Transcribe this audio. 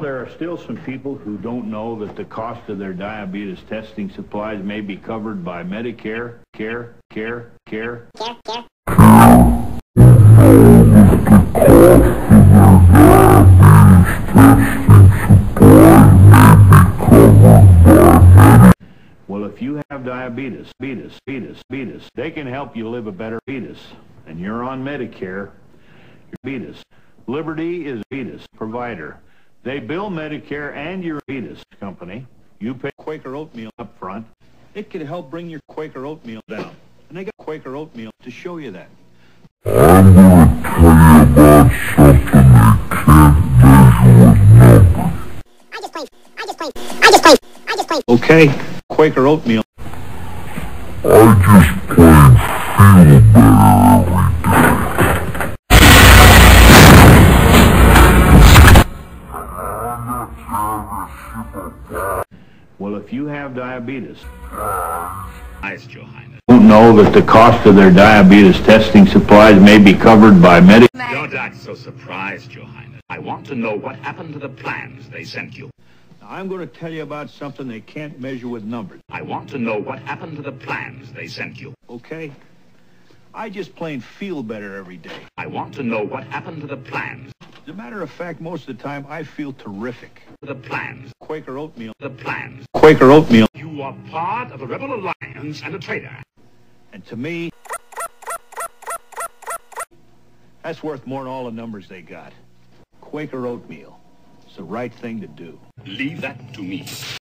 There are still some people who don't know that the cost of their diabetes testing supplies may be covered by Medicare, care, care, care. Well, if you have diabetes, betus, betus, betus, they can help you live a better betus. And you're on Medicare, your betus. Liberty is betus provider. They bill Medicare and your betus company. You pay Quaker oatmeal up front. It could help bring your Quaker oatmeal down. And they got Quaker oatmeal to show you that. I'm gonna tell you about something they can't measure with numbers. I just plain, I just plain, I just plain, I just plain. Okay, Quaker oatmeal. I just plain feel better Well, if you have diabetes, Eyes, Your Highness. don't know that the cost of their diabetes testing supplies may be covered by Medicare. Don't act so surprised, Your Highness. I want to know what happened to the plans they sent you. Now, I'm going to tell you about something they can't measure with numbers, I want to know what happened to the plans they sent you. okay? I just plain feel better every day. I want to know what happened to the plans. As a matter of fact, most of the time, I feel terrific. The plans. Quaker oatmeal. The plans. Quaker oatmeal. You are part of a rebel alliance and a traitor. And to me, that's worth more than all the numbers they got. Quaker oatmeal. It's the right thing to do. Leave that to me.